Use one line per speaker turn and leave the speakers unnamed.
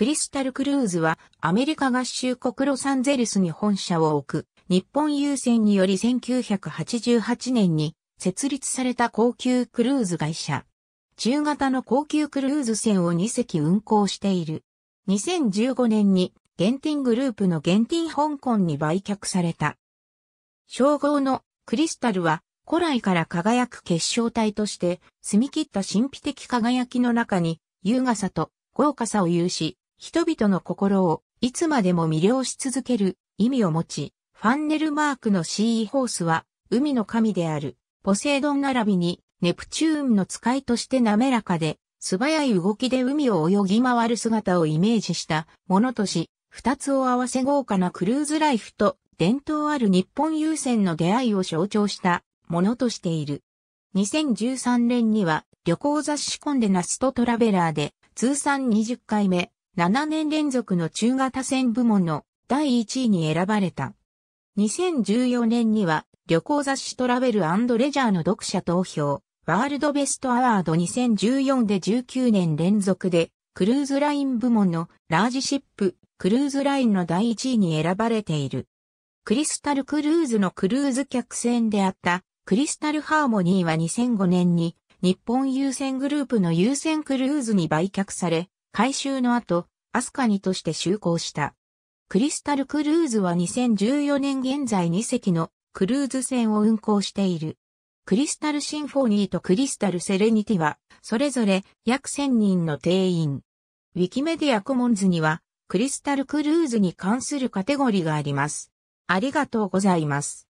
クリスタルクルーズはアメリカ合衆国ロサンゼルスに本社を置く日本郵船により1988年に設立された高級クルーズ会社。中型の高級クルーズ船を2隻運航している。2015年にゲンティングループのゲンティン香港に売却された。称号のクリスタルは古来から輝く結晶体として澄み切った神秘的輝きの中に優雅さと豪華さを有し、人々の心をいつまでも魅了し続ける意味を持ち、ファンネルマークのシーホースは海の神であるポセイドン並びにネプチューンの使いとして滑らかで素早い動きで海を泳ぎ回る姿をイメージしたものとし、二つを合わせ豪華なクルーズライフと伝統ある日本優先の出会いを象徴したものとしている。2013年には旅行雑誌コンデナストトラベラーで通算20回目7年連続の中型船部門の第1位に選ばれた。2014年には旅行雑誌トラベルレジャーの読者投票、ワールドベストアワード2014で19年連続でクルーズライン部門のラージシップ、クルーズラインの第1位に選ばれている。クリスタルクルーズのクルーズ客船であったクリスタルハーモニーは2005年に日本優先グループの優先クルーズに売却され、回収の後、アスカニとして就航した。クリスタルクルーズは2014年現在2隻のクルーズ船を運航している。クリスタルシンフォニーとクリスタルセレニティは、それぞれ約1000人の定員。ウィキメディアコモンズには、クリスタルクルーズに関するカテゴリーがあります。ありがとうございます。